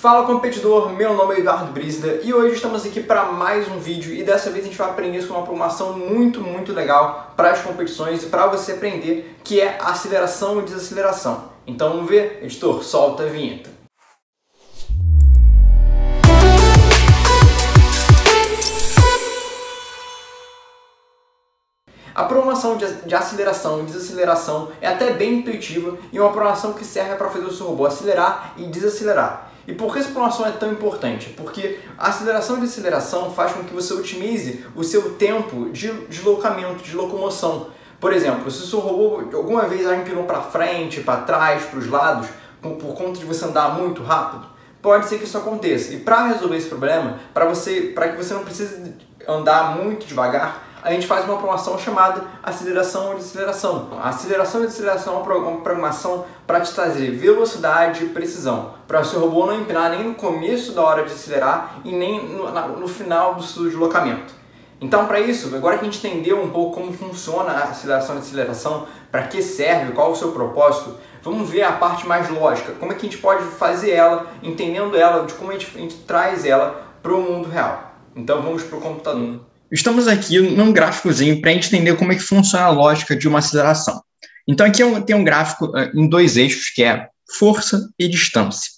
Fala competidor, meu nome é Eduardo Brisda e hoje estamos aqui para mais um vídeo e dessa vez a gente vai aprender sobre uma programação muito, muito legal para as competições e para você aprender que é aceleração e desaceleração. Então vamos ver? Editor, solta a vinheta. A programação de aceleração e desaceleração é até bem intuitiva e uma programação que serve para fazer o seu robô acelerar e desacelerar. E por que essa programação é tão importante? Porque a aceleração e desaceleração faz com que você otimize o seu tempo de deslocamento, de locomoção. Por exemplo, se o seu robô alguma vez já empilhou para frente, para trás, para os lados, por, por conta de você andar muito rápido, pode ser que isso aconteça. E para resolver esse problema, para você, para que você não precise andar muito devagar, a gente faz uma programação chamada aceleração e desaceleração. A aceleração e desaceleração é uma programação para te trazer velocidade e precisão, para o seu robô não empinar nem no começo da hora de acelerar e nem no, no final do seu deslocamento. Então, para isso, agora que a gente entendeu um pouco como funciona a aceleração e desaceleração, para que serve, qual o seu propósito, vamos ver a parte mais lógica, como é que a gente pode fazer ela, entendendo ela, de como a gente, a gente traz ela para o mundo real. Então, vamos para o computador. Estamos aqui num gráficozinho para entender como é que funciona a lógica de uma aceleração. Então aqui tem um gráfico eh, em dois eixos, que é força e distância.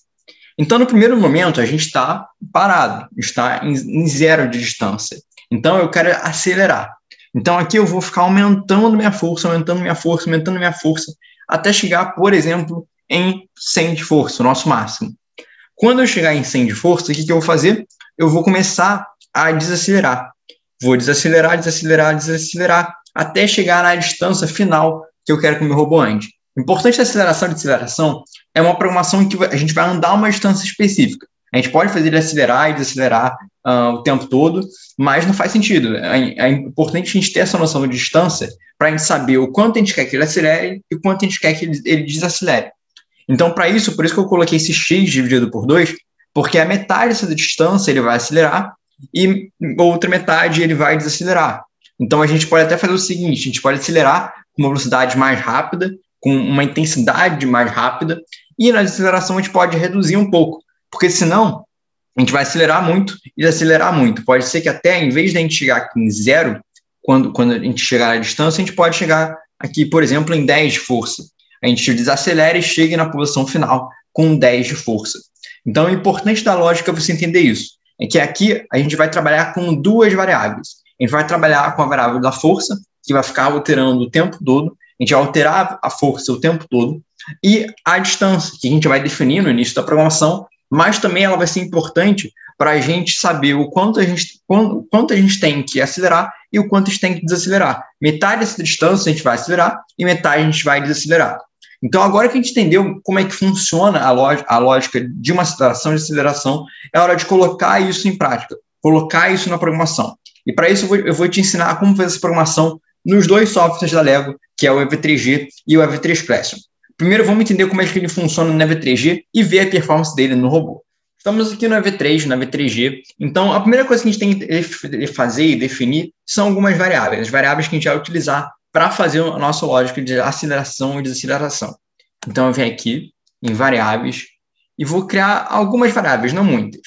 Então no primeiro momento a gente está parado, está em, zero de distância. Então eu quero acelerar. Então aqui eu vou ficar aumentando minha força, aumentando minha força, aumentando minha força, até chegar, por exemplo, em 100 de força, o nosso máximo. Quando eu chegar em 100 de força, o que, que eu vou fazer? Eu vou começar a desacelerar. Vou desacelerar, desacelerar, desacelerar, até chegar na distância final que eu quero que o meu robô ande. O importante da aceleração e desaceleração é uma programação que a gente vai andar uma distância específica. A gente pode fazer ele acelerar e desacelerar uh, o tempo todo, mas não faz sentido. É, é, importante a gente ter essa noção de distância para a gente saber o quanto a gente quer que ele acelere e o quanto a gente quer que ele, ele desacelere. Então, para isso, por isso que eu coloquei esse x dividido por 2, porque a metade dessa distância ele vai acelerar e outra metade ele vai desacelerar. Então a gente pode até fazer o seguinte: a gente pode acelerar com uma velocidade mais rápida, com uma intensidade mais rápida, e na desaceleração a gente pode reduzir um pouco, porque senão a gente vai acelerar muito e acelerar muito. Pode ser que até, em vez de a gente chegar aqui em zero, quando, quando a gente chegar à distância, a gente pode chegar aqui, por exemplo, em 10 de força. A gente desacelera e chega na posição final com 10 de força. Então, é importante da lógica você entender isso é que aqui a gente vai trabalhar com duas variáveis. A gente vai trabalhar com a variável da força, que vai ficar alterando o tempo todo, a gente vai alterar a força o tempo todo, e a distância, que a gente vai definir no início da programação, mas também ela vai ser importante para a gente saber o quanto a gente, quanto, quanto a gente tem que acelerar e o quanto a gente tem que desacelerar. Metade dessa distância a gente vai acelerar e metade a gente vai desacelerar. Então, agora que a gente entendeu como é que funciona a, lógica, a lógica de uma aceleração e aceleração, é hora de colocar isso em prática, colocar isso na programação. E para isso, eu vou, eu vou, te ensinar como fazer essa programação nos dois softwares da Lego, que é o EV3G e o EV3 Classroom. Primeiro, vamos entender como é que ele funciona no EV3G e ver a performance dele no robô. Estamos aqui no EV3, no EV3G. Então, a primeira coisa que a gente tem que fazer e definir são algumas variáveis, as variáveis que a gente vai utilizar para fazer a nossa lógica de aceleração e desaceleração. Então, eu venho aqui em variáveis e vou criar algumas variáveis, não muitas.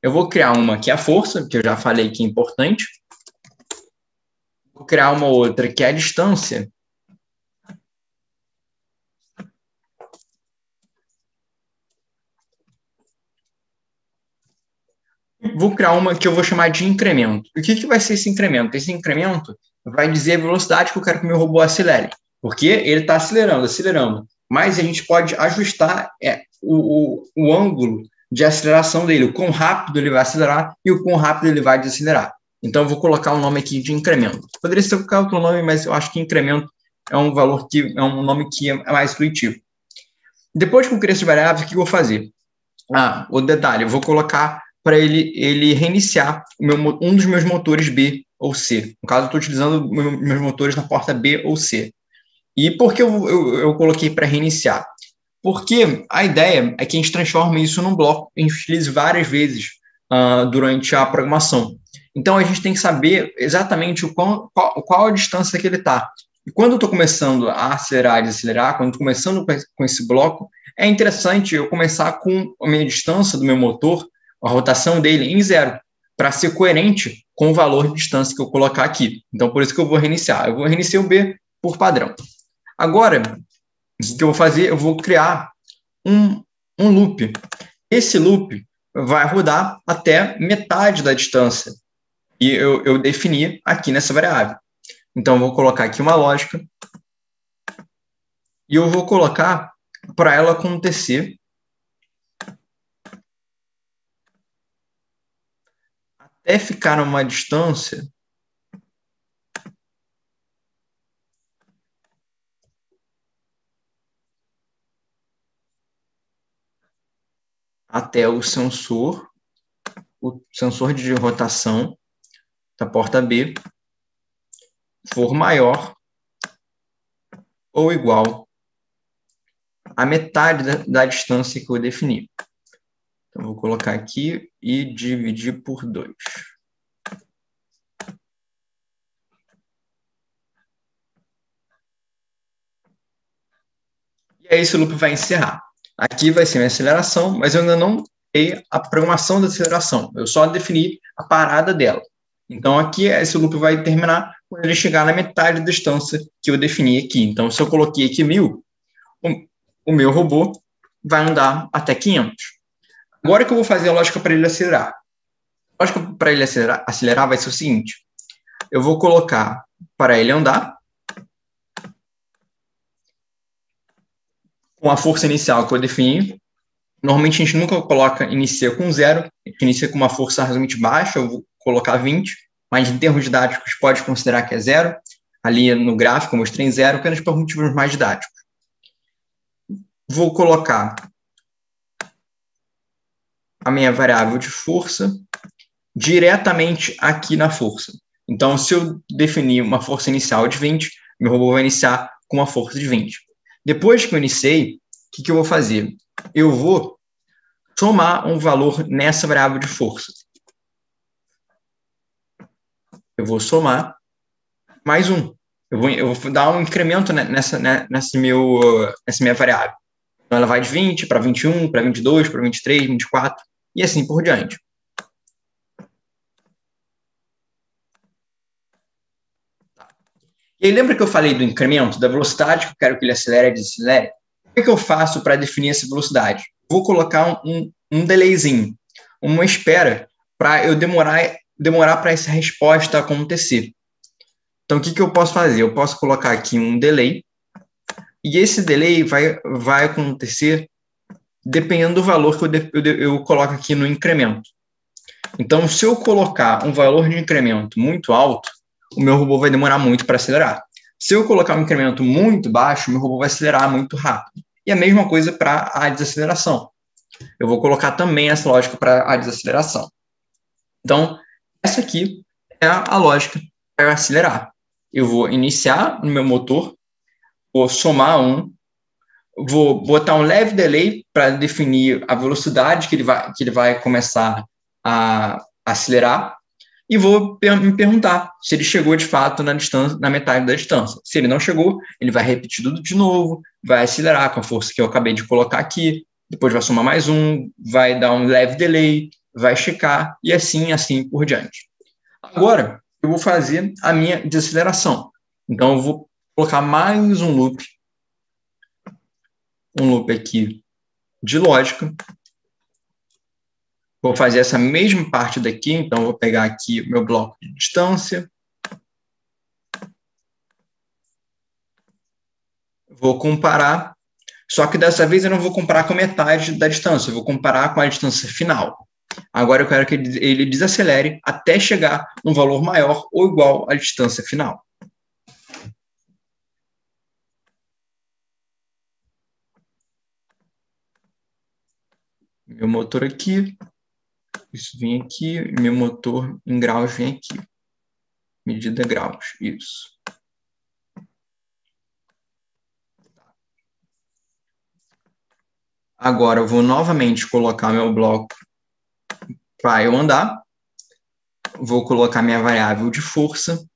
Eu vou criar uma que é a força, que eu já falei que é importante. Vou criar uma outra que é a distância. Vou criar uma que eu vou chamar de incremento. O que, que vai ser esse incremento? Esse incremento vai dizer a velocidade que eu quero que o meu robô acelere, porque ele está acelerando, acelerando. Mas a gente pode ajustar é, o, o, o ângulo de aceleração dele, o quão rápido ele vai acelerar e o quão rápido ele vai desacelerar. Então, eu vou colocar o um nome aqui de incremento. Poderia ser qualquer outro nome, mas eu acho que incremento é um valor que é um nome que é mais intuitivo. Depois que eu criei essas variáveis, o que eu vou fazer? Ah, o detalhe, eu vou colocar para ele, ele reiniciar meu, um dos meus motores B ou C. No caso, eu estou utilizando meus motores na porta B ou C. E por que eu, eu, eu coloquei para reiniciar? Porque a ideia é que a gente transforme isso num bloco que a gente utilize várias vezes uh, durante a programação. Então, a gente tem que saber exatamente o qual, qual, qual a distância que ele está. E quando eu estou começando a acelerar e desacelerar, quando estou começando com esse bloco, é interessante eu começar com a minha distância do meu motor, a rotação dele em zero, para ser coerente com o valor de distância que eu colocar aqui. Então, por isso que eu vou reiniciar. Eu vou reiniciar o B por padrão. Agora, o que eu vou fazer? Eu vou criar um, um loop. Esse loop vai rodar até metade da distância. E eu, eu defini aqui nessa variável. Então, eu vou colocar aqui uma lógica. E eu vou colocar para ela acontecer até ficar numa distância até o sensor, o sensor de rotação da porta B for maior ou igual à metade da, da distância que eu defini. Então, vou colocar aqui e dividir por 2. E aí esse loop vai encerrar. Aqui vai ser minha aceleração, mas eu ainda não tenho a programação da aceleração. Eu só defini a parada dela. Então, aqui, esse loop vai terminar quando ele chegar na metade da distância que eu defini aqui. Então, se eu coloquei aqui 1.000, o, o meu robô vai andar até 500. Agora que eu vou fazer a lógica para ele acelerar. A lógica para ele acelerar, acelerar vai ser o seguinte. Eu vou colocar para ele andar com a força inicial que eu defini. Normalmente a gente nunca coloca, inicia com zero, a gente inicia com uma força razoavelmente baixa, eu vou colocar 20, mas em termos didáticos pode considerar que é zero. Ali no gráfico eu mostrei em zero, apenas por motivos mais didáticos. Vou colocar a minha variável de força diretamente aqui na força. Então, se eu definir uma força inicial de 20, meu robô vai iniciar com uma força de 20. Depois que eu iniciei, o que, que eu vou fazer? Eu vou somar um valor nessa variável de força. Eu vou somar mais um. Eu vou, eu vou dar um incremento nessa, né, nessa, meu, nessa minha variável. Então, ela vai de 20 para 21, para 22, para 23, 24, e assim por diante. E lembra que eu falei do incremento, da velocidade que eu quero que ele acelere e desacelere? O que, eu faço para definir essa velocidade? Vou colocar um, um, um delayzinho, uma espera, para eu demorar, demorar para essa resposta acontecer. Então, o que, que eu posso fazer? Eu posso colocar aqui um delay, e esse delay vai, vai acontecer dependendo do valor que eu, eu, eu coloco aqui no incremento. Então, se eu colocar um valor de incremento muito alto, o meu robô vai demorar muito para acelerar. Se eu colocar um incremento muito baixo, o meu robô vai acelerar muito rápido. E a mesma coisa para a desaceleração. Eu vou colocar também essa lógica para a desaceleração. Então, essa aqui é a lógica para acelerar. Eu vou iniciar no meu motor, vou somar um, vou botar um leve delay para definir a velocidade que ele vai, que ele vai começar a acelerar, e vou me perguntar se ele chegou de fato na distância, na metade da distância. Se ele não chegou, ele vai repetir tudo de novo, vai acelerar com a força que eu acabei de colocar aqui, depois vai somar mais um, vai dar um leve delay, vai checar e assim, assim por diante. Agora, eu vou fazer a minha desaceleração. Então, eu vou colocar mais um loop, um loop aqui de lógica, Vou fazer essa mesma parte daqui, então vou pegar aqui meu bloco de distância. Vou comparar, só que dessa vez eu não vou comparar com metade da distância, eu vou comparar com a distância final. Agora eu quero que ele desacelere até chegar num valor maior ou igual à distância final. Meu motor aqui, isso vem aqui, meu motor em graus vem aqui. Medida graus, isso. Agora eu vou novamente colocar meu bloco para eu andar. Vou colocar minha variável de força.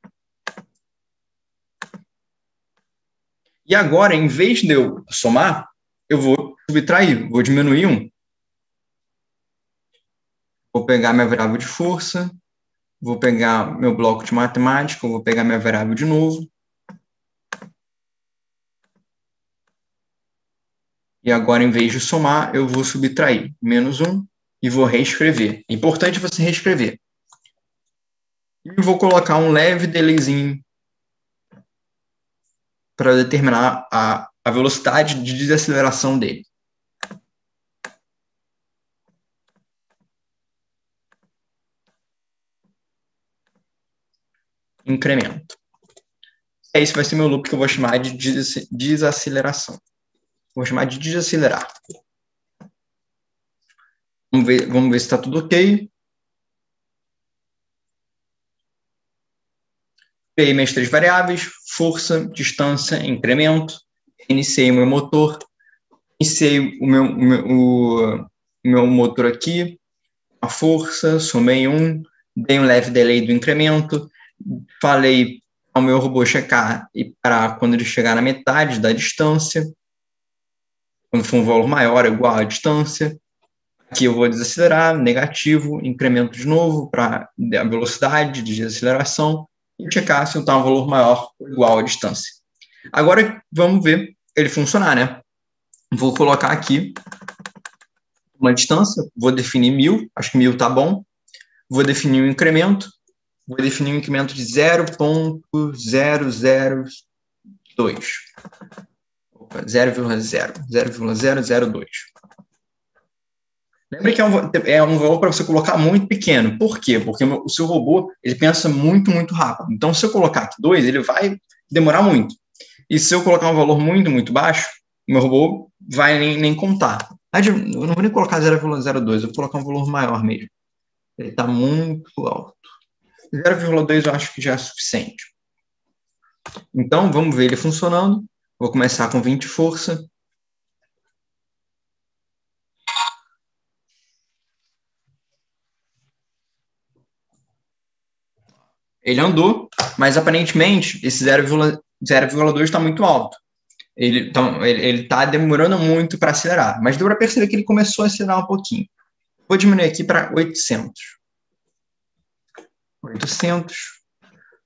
E agora, em vez de eu somar, eu vou subtrair, vou diminuir um. Vou pegar minha variável de força, vou pegar meu bloco de matemática, vou pegar minha variável de novo. E agora, em vez de somar, eu vou subtrair menos 1 e vou reescrever. É importante você reescrever. E vou colocar um leve delayzinho para determinar a, a velocidade de desaceleração dele. Incremento. Esse vai ser meu loop que eu vou chamar de desaceleração. Vou chamar de desacelerar. Vamos ver, vamos ver se está tudo ok. Criei minhas três variáveis, força, distância, incremento. Iniciei o meu motor. Iniciei o meu, o meu, o meu motor aqui, a força, somei um, dei um leve delay do incremento, falei ao meu robô checar e parar quando ele chegar na metade da distância quando for um valor maior, é igual à distância. Aqui eu vou desacelerar, negativo, incremento de novo para a velocidade de desaceleração e checar se está um valor maior ou igual à distância. Agora vamos ver ele funcionar, né? Vou colocar aqui uma distância, vou definir mil, acho que mil está bom. Vou definir um incremento, vou definir um incremento de 0.002. 0,002. Lembre que é um, é um valor para você colocar muito pequeno. Por quê? Porque o seu robô ele pensa muito, muito rápido. Então, se eu colocar aqui 2, ele vai demorar muito. E se eu colocar um valor muito, muito baixo, meu robô vai nem, nem contar. Eu não vou nem colocar 0,02, eu vou colocar um valor maior mesmo. Ele está muito alto. 0,2 eu acho que já é suficiente. Então, vamos ver ele funcionando. Vou começar com 20 força. Ele andou, mas aparentemente esse 0,2 está muito alto. Ele está ele, ele tá demorando muito para acelerar, mas deu para perceber que ele começou a acelerar um pouquinho. Vou diminuir aqui para 800. 800.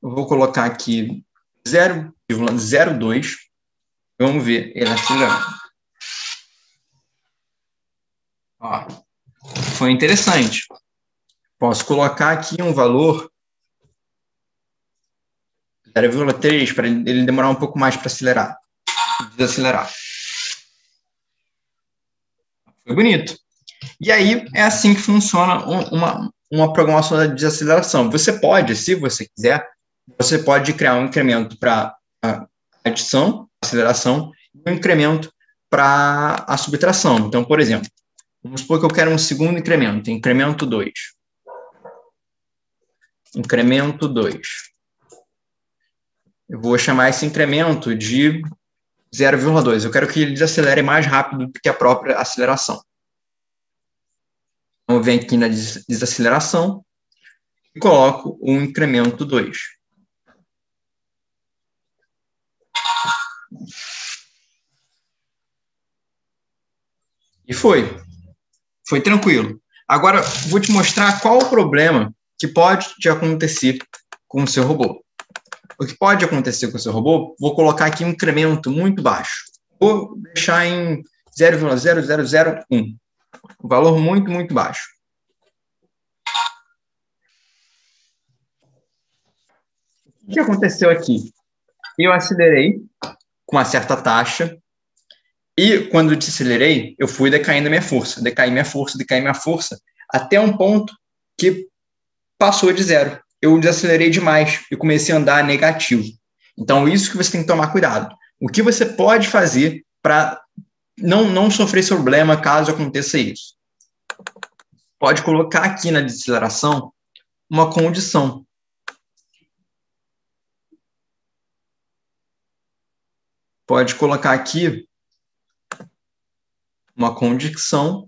Eu vou colocar aqui 0,02. Vamos ver ele acelerando. Ó, foi interessante. Posso colocar aqui um valor 0,3 para ele demorar um pouco mais para acelerar, desacelerar. Foi bonito. E aí é assim que funciona uma, uma programação da desaceleração. Você pode, se você quiser, você pode criar um incremento para adição aceleração e um incremento para a subtração. Então, por exemplo, vamos supor que eu quero um segundo incremento, incremento 2. Incremento 2. Eu vou chamar esse incremento de 0,2. Eu quero que ele desacelere mais rápido do que a própria aceleração. Então, venho aqui na desaceleração e coloco o incremento 2. E foi. Foi tranquilo. Agora, vou te mostrar qual o problema que pode te acontecer com o seu robô. O que pode acontecer com o seu robô, vou colocar aqui um incremento muito baixo. Vou deixar em 0,0001. Valor muito, muito baixo. O que aconteceu aqui? Eu acelerei com uma certa taxa. E quando eu desacelerei, eu fui decaindo minha força, decaí minha força, decaí minha força, até um ponto que passou de zero. Eu desacelerei demais e comecei a andar negativo. Então, isso que você tem que tomar cuidado. O que você pode fazer para não, não sofrer problema caso aconteça isso? Pode colocar aqui na desaceleração uma condição. pode colocar aqui uma condição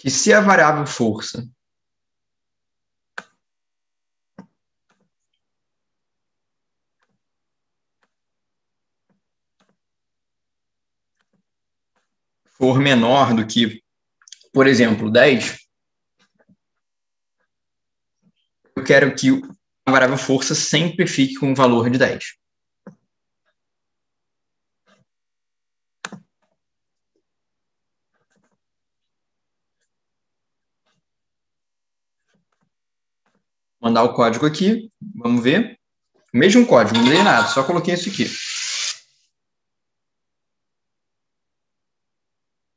que se a variável força for menor do que, por exemplo, 10, eu quero que a variável força sempre fique com o valor de 10. mandar o código aqui, vamos ver. Mesmo código, não mudei nada, só coloquei isso aqui.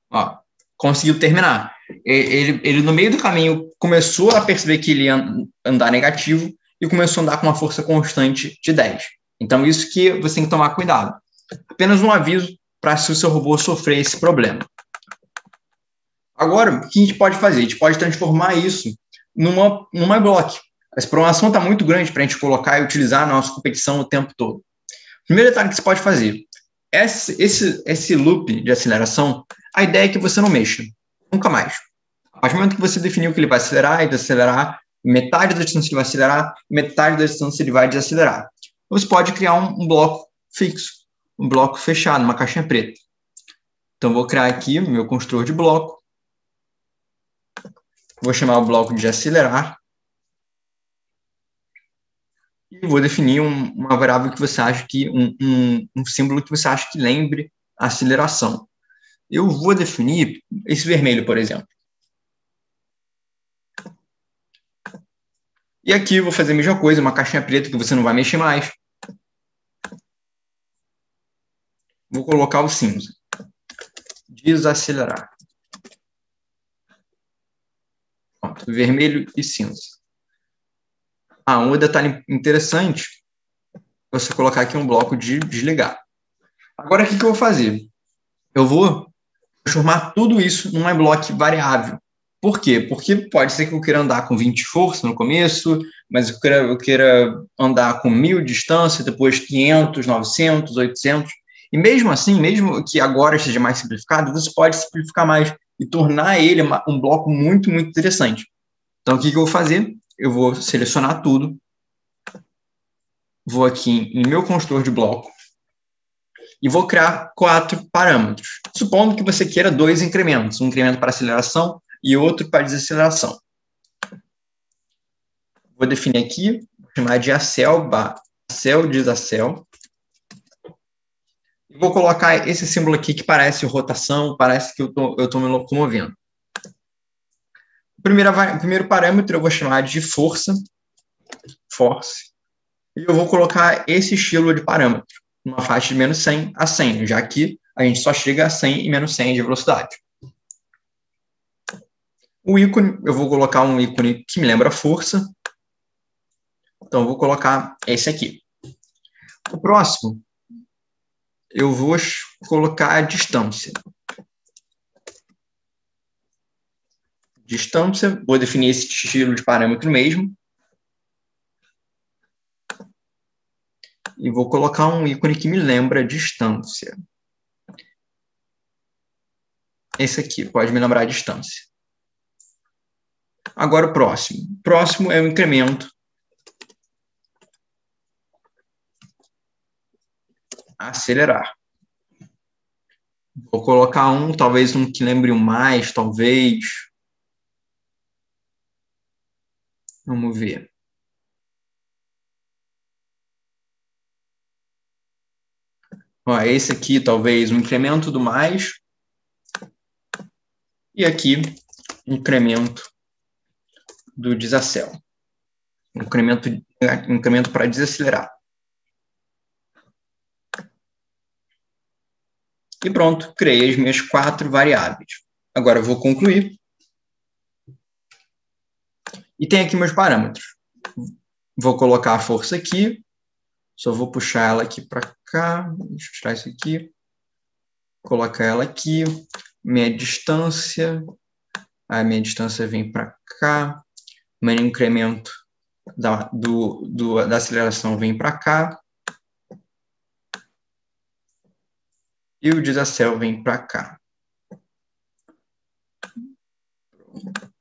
Ó, conseguiu terminar. Ele, ele, no meio do caminho, começou a perceber que ele ia andar negativo e começou a andar com uma força constante de 10. Então, isso que você tem que tomar cuidado. Apenas um aviso para se o seu robô sofrer esse problema. Agora, o que a gente pode fazer? A gente pode transformar isso numa, numa block. Essa programação está muito grande para a gente colocar e utilizar na nossa competição o tempo todo. Primeiro detalhe que você pode fazer, esse, esse, esse loop de aceleração, a ideia é que você não mexa, nunca mais. A partir do momento que você definiu que ele vai acelerar e desacelerar, metade da distância ele vai acelerar, metade da distância ele vai desacelerar. Você pode criar um, um bloco fixo, um bloco fechado, uma caixinha preta. Então, vou criar aqui o meu construtor de bloco. Vou chamar o bloco de acelerar e vou definir um, uma variável que você acha que, um, um, um símbolo que você acha que lembre a aceleração. Eu vou definir esse vermelho, por exemplo. E aqui eu vou fazer a mesma coisa, uma caixinha preta que você não vai mexer mais. Vou colocar o cinza. Desacelerar. Pronto, vermelho e cinza. Ah, um detalhe interessante você colocar aqui um bloco de desligar. Agora, o que, que eu vou fazer? Eu vou transformar tudo isso num bloco variável. Por quê? Porque pode ser que eu queira andar com 20 força no começo, mas eu queira, eu queira andar com 1.000 de distância, depois 500, 900, 800. E mesmo assim, mesmo que agora esteja mais simplificado, você pode simplificar mais e tornar ele um bloco muito, muito interessante. Então, o que, que eu vou fazer? Eu vou selecionar tudo, vou aqui em meu construtor de bloco e vou criar quatro parâmetros, supondo que você queira dois incrementos, um incremento para aceleração e outro para desaceleração. Vou definir aqui, vou chamar de acel, acel, desacel. Vou colocar esse símbolo aqui que parece rotação, parece que eu estou me locomovendo. Primeiro, primeiro parâmetro eu vou chamar de força, force, e eu vou colocar esse estilo de parâmetro, uma faixa de menos 100 a 100, já que a gente só chega a 100 e menos 100 de velocidade. O ícone, eu vou colocar um ícone que me lembra força, então eu vou colocar esse aqui. O próximo, eu vou colocar a distância. Distância, vou definir esse estilo de parâmetro mesmo. E vou colocar um ícone que me lembra distância. Esse aqui, pode me lembrar a distância. Agora o próximo. O próximo é o incremento. Acelerar. Vou colocar um, talvez um que lembre um mais, talvez. Vamos ver. Ó, esse aqui, talvez, um incremento do mais. E aqui, incremento do desacel. Incremento, incremento para desacelerar. E pronto, criei as minhas quatro variáveis. Agora eu vou concluir. E tem aqui meus parâmetros. Vou colocar a força aqui. Só vou puxar ela aqui para cá. Deixa eu tirar isso aqui. Colocar ela aqui. Minha distância. A minha distância vem para cá. Meu incremento da, do, do, da aceleração vem para cá. E o desacel vem para cá. Pronto,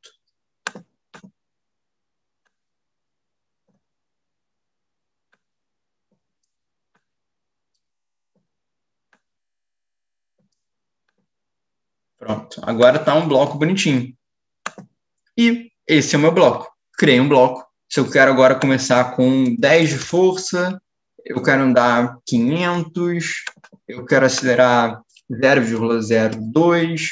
agora está um bloco bonitinho. E esse é o meu bloco. Criei um bloco. Se eu quero agora começar com 10 de força, eu quero andar 500, eu quero acelerar 0,02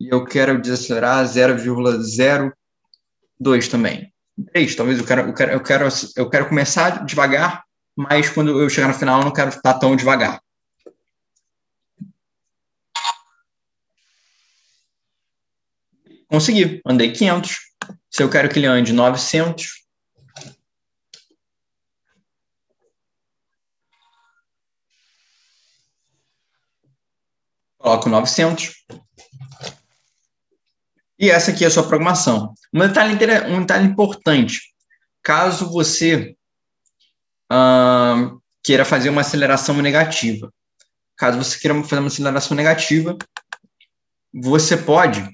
e eu quero desacelerar 0,02 também. 3, talvez eu quero, eu quero, eu quero, eu quero começar devagar, mas quando eu chegar no final eu não quero estar tão devagar. Consegui, andei 500. Se eu quero que ele ande 900, coloco 900. E essa aqui é a sua programação. Um detalhe, um detalhe importante: caso você uh, queira fazer uma aceleração negativa, caso você queira fazer uma aceleração negativa, você pode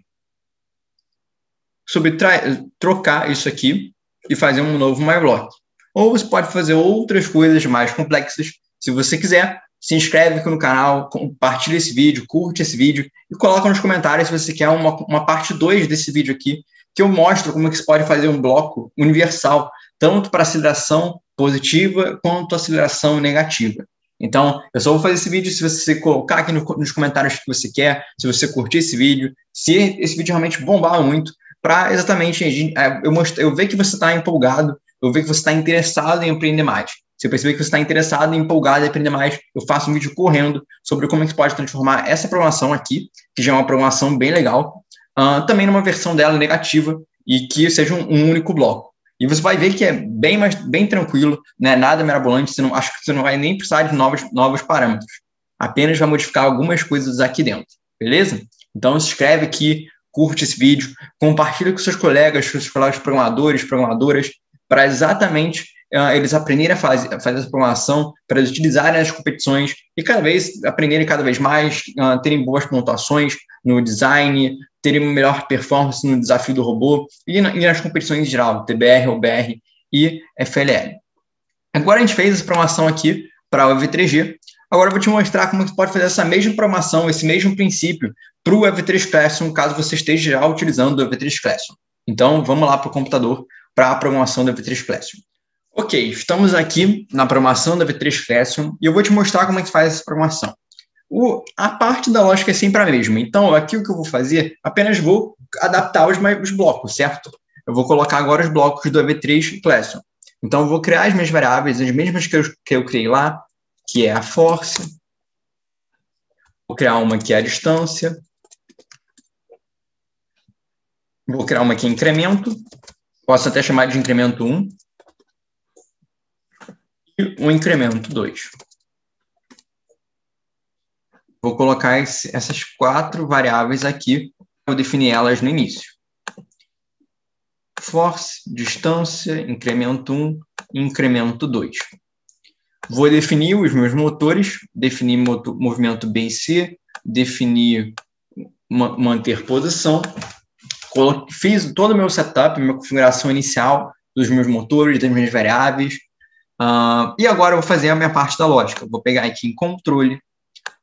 trocar isso aqui e fazer um novo MyBlock. Ou você pode fazer outras coisas mais complexas, se você quiser, se inscreve aqui no canal, compartilha esse vídeo, curte esse vídeo e coloca nos comentários se você quer uma, uma parte 2 desse vídeo aqui, que eu mostro como é que você pode fazer um bloco universal, tanto para aceleração positiva quanto aceleração negativa. Então, eu só vou fazer esse vídeo se você colocar aqui no, nos comentários o que você quer, se você curtir esse vídeo, se esse vídeo realmente bombar muito, para exatamente é, eu, mostrar, eu ver que você está empolgado, eu ver que você está interessado em aprender mais. Se eu perceber que você está interessado, empolgado em aprender mais, eu faço um vídeo correndo sobre como é que pode transformar essa programação aqui, que já é uma programação bem legal, uh, também numa versão dela negativa e que seja um, um, único bloco. E você vai ver que é bem mais bem tranquilo, né? nada mirabolante, você não, acho que você não vai nem precisar de novos, novos parâmetros. Apenas vai modificar algumas coisas aqui dentro, beleza? Então se inscreve aqui, curte esse vídeo, compartilha com seus colegas, com seus colegas programadores, programadoras, para exatamente uh, eles aprenderem a fazer, a fazer essa programação, para eles utilizarem as competições e cada vez aprenderem cada vez mais, uh, terem boas pontuações no design, terem melhor performance no desafio do robô e, na, e nas competições em geral, TBR, OBR e FLL. Agora a gente fez essa programação aqui para o EV3G. Agora eu vou te mostrar como você pode fazer essa mesma programação, esse mesmo princípio para o EV3 Classroom, caso você esteja já utilizando o EV3 Classroom. Então, vamos lá para o computador para a programação do EV3 Classroom. Ok, estamos aqui na programação da V3 Classroom e eu vou te mostrar como é que faz essa programação. O, a parte da lógica é sempre a mesma. Então, aqui o que eu vou fazer, apenas vou adaptar os, os blocos, certo? Eu vou colocar agora os blocos do EV3 Classroom. Então, eu vou criar as minhas variáveis, as mesmas que eu, que eu criei lá, que é a force. Vou criar uma que é a distância. Vou criar uma que é incremento. Posso até chamar de incremento 1 um incremento 2. Vou colocar esse, essas quatro variáveis aqui, vou definir elas no início. Force, distância, incremento 1, incremento 2. Vou definir os meus motores, definir movimento B e C, definir manter posição. Fiz todo o meu setup, minha configuração inicial dos meus motores, das minhas variáveis, Uh, e agora eu vou fazer a minha parte da lógica. vou pegar aqui em controle,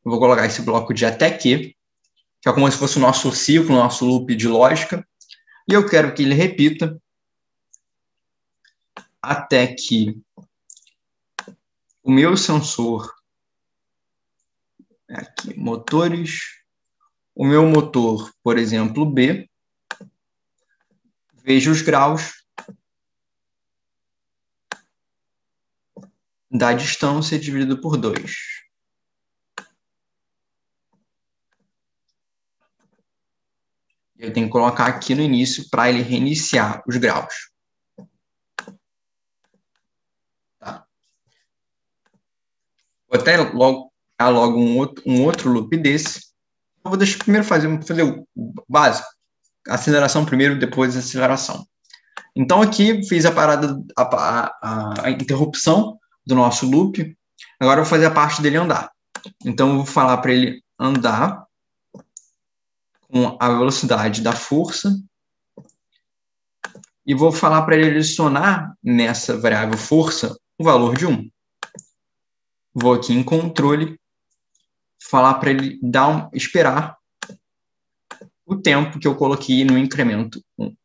vou colocar esse bloco de até que, que é como se fosse o nosso ciclo, o nosso loop de lógica, e eu quero que ele repita até que o meu sensor, aqui, motores, o meu motor, por exemplo, B, veja os graus da distância dividido por 2. Eu tenho que colocar aqui no início para ele reiniciar os graus. Vou até logo criar logo um outro, um outro loop desse. Eu vou deixar primeiro fazer, fazer o básico. Aceleração primeiro, depois aceleração. Então aqui fiz a parada, a, a, a interrupção do nosso loop. Agora eu vou fazer a parte dele andar. Então, eu vou falar para ele andar com a velocidade da força e vou falar para ele adicionar nessa variável força o valor de 1. Vou aqui em controle, falar para ele dar um, esperar o tempo que eu coloquei no incremento 1.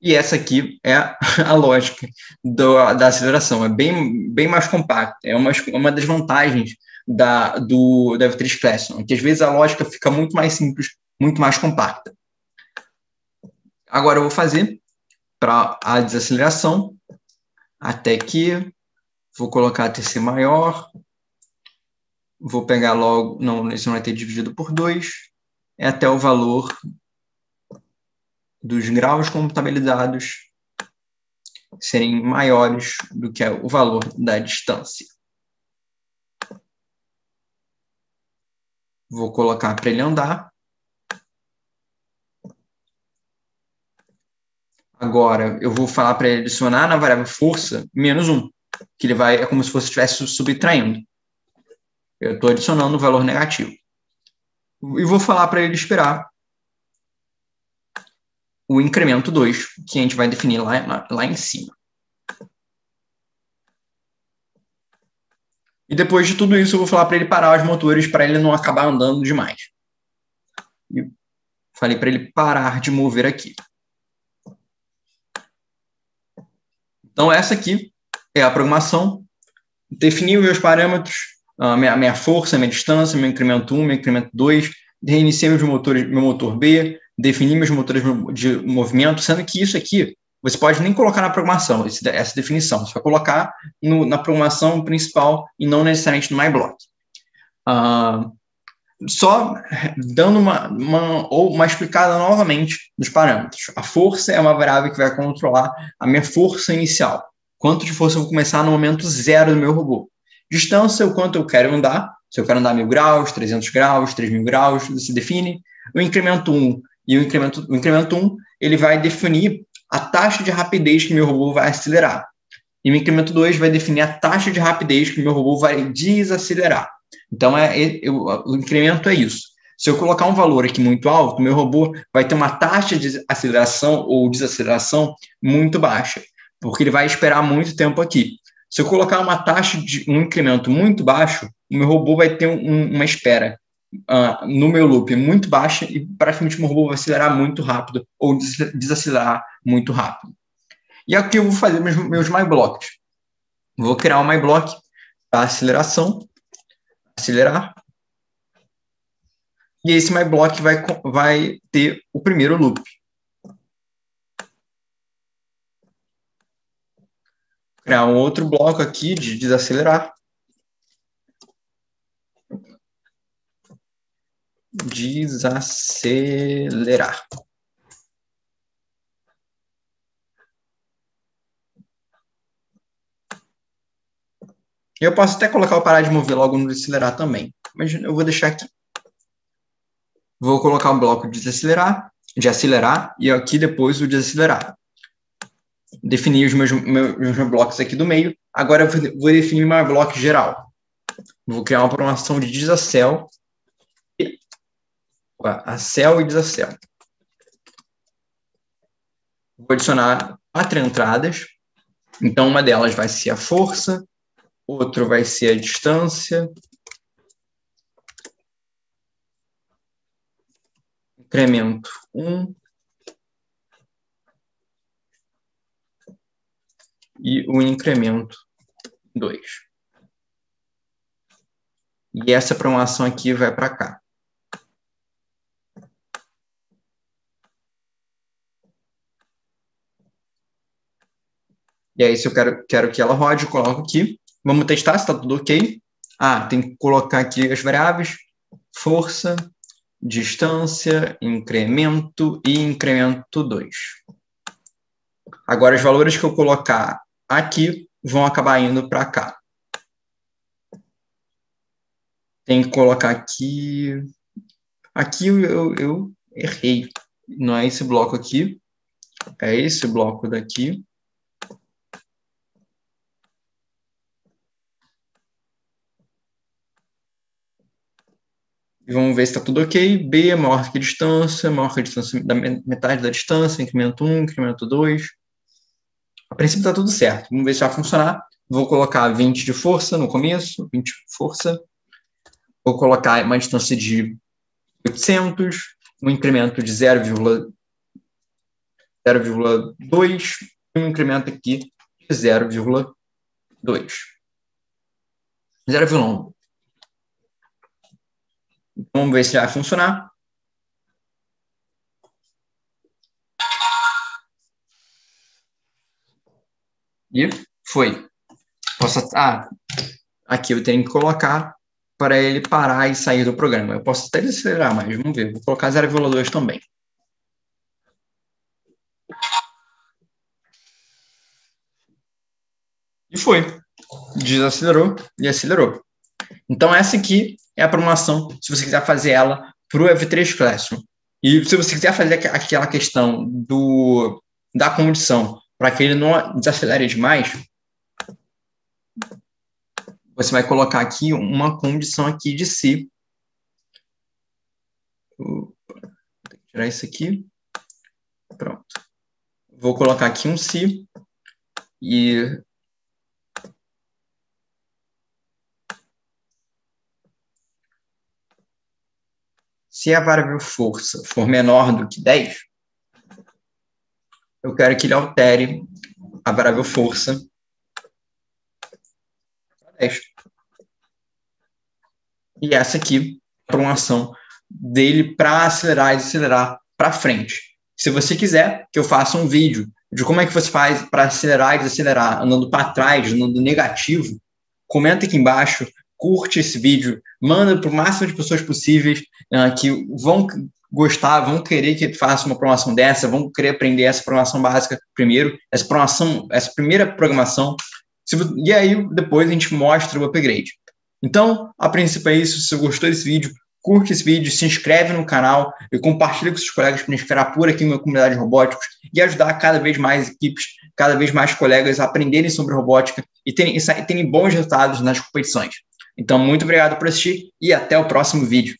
E essa aqui é a lógica do, da aceleração. É bem, bem mais compacta. É uma, uma das vantagens da, do, da V3 Classroom, que às vezes a lógica fica muito mais simples, muito mais compacta. Agora eu vou fazer para a desaceleração, até que vou colocar TC maior, vou pegar logo, não, isso não vai ter dividido por 2, é até o valor dos graus computabilizados serem maiores do que o valor da distância. Vou colocar para ele andar. Agora, eu vou falar para ele adicionar na variável força menos 1, que ele vai, é como se fosse estivesse subtraindo. Eu estou adicionando o valor negativo. E vou falar para ele esperar o incremento 2, que a gente vai definir lá, lá em cima. E depois de tudo isso, eu vou falar para ele parar os motores para ele não acabar andando demais. E falei para ele parar de mover aqui. Então, essa aqui é a programação. Defini os meus parâmetros, a minha, minha força, minha distância, meu incremento 1, meu incremento 2. Reiniciei meus motores, meu motor B, defini meus motores de movimento, sendo que isso aqui você pode nem colocar na programação essa definição, você vai colocar no, na programação principal e não necessariamente no MyBlock. Uh, só dando uma, uma, ou uma explicada novamente dos parâmetros. A força é uma variável que vai controlar a minha força inicial. Quanto de força eu vou começar no momento zero do meu robô. Distância, o quanto eu quero andar. Se eu quero andar mil graus, 300 graus, 3 mil graus, se define. O incremento 1 e o incremento, o incremento 1, ele vai definir a taxa de rapidez que meu robô vai acelerar. E o incremento 2 vai definir a taxa de rapidez que meu robô vai desacelerar. Então, é, é, o incremento é isso. Se eu colocar um valor aqui muito alto, meu robô vai ter uma taxa de aceleração ou desaceleração muito baixa, porque ele vai esperar muito tempo aqui. Se eu colocar uma taxa de um incremento muito baixo, o meu robô vai ter um, uma espera uh, no meu loop muito baixa e praticamente o meu robô vai acelerar muito rápido ou desacelerar muito rápido. E aqui eu vou fazer meus, meus MyBlocks. Vou criar um MyBlock para aceleração, acelerar, e esse MyBlock vai, vai ter o primeiro loop. Criar um outro bloco aqui de desacelerar. desacelerar. Eu posso até colocar o parar de mover logo no desacelerar também, mas eu vou deixar aqui. Vou colocar um bloco de desacelerar, de acelerar, e aqui depois o desacelerar. Defini os meus, meus, meus blocos aqui do meio. Agora eu vou definir meu bloco geral. Vou criar uma programação de desacel a cell e desacel. Vou adicionar quatro entradas. Então, uma delas vai ser a força, outro vai ser a distância, incremento 1 e o incremento 2. E essa programação aqui vai para cá. E aí, se eu quero, quero que ela rode, eu coloco aqui. Vamos testar se está tudo ok. Ah, tem que colocar aqui as variáveis. Força, distância, incremento e incremento 2. Agora, os valores que eu colocar aqui vão acabar indo para cá. Tem que colocar aqui... Aqui eu, eu errei. Não é esse bloco aqui. É esse bloco daqui. e vamos ver se está tudo ok. B é maior que distância, maior que a distância da metade da distância, incremento 1, incremento 2. A princípio está tudo certo. Vamos ver se vai funcionar. Vou colocar 20 de força no começo, 20 de força. Vou colocar uma distância de 800, um incremento de 0,2 e um incremento aqui de 0,2. 0,1. Então, vamos ver se vai funcionar. E foi. Posso, ah, aqui eu tenho que colocar para ele parar e sair do programa. Eu posso até desacelerar, mas vamos ver. Vou colocar 0,2 também. E foi. Desacelerou e acelerou. Então, essa aqui é a programação, se você quiser fazer ela para o F3 Classroom. E se você quiser fazer aquela questão do, da condição para que ele não desacelere demais, você vai colocar aqui uma condição aqui de si. Vou tirar isso aqui. Pronto. Vou colocar aqui um si e se a variável força for menor do que 10, eu quero que ele altere a variável força para 10. E essa aqui é uma ação dele para acelerar e desacelerar para frente. Se você quiser que eu faça um vídeo de como é que você faz para acelerar e desacelerar, andando para trás, andando negativo, comenta aqui embaixo, curte esse vídeo, manda para o máximo de pessoas possíveis uh, que vão gostar, vão querer que faça uma programação dessa, vão querer aprender essa programação básica primeiro, essa programação, essa primeira programação, e aí depois a gente mostra o upgrade. Então, a princípio é isso. Se você gostou desse vídeo, curte esse vídeo, se inscreve no canal e compartilha com seus colegas para esperar por aqui na comunidade de robóticos e ajudar cada vez mais equipes, cada vez mais colegas a aprenderem sobre robótica e terem, e terem bons resultados nas competições. Então, muito obrigado por assistir e até o próximo vídeo.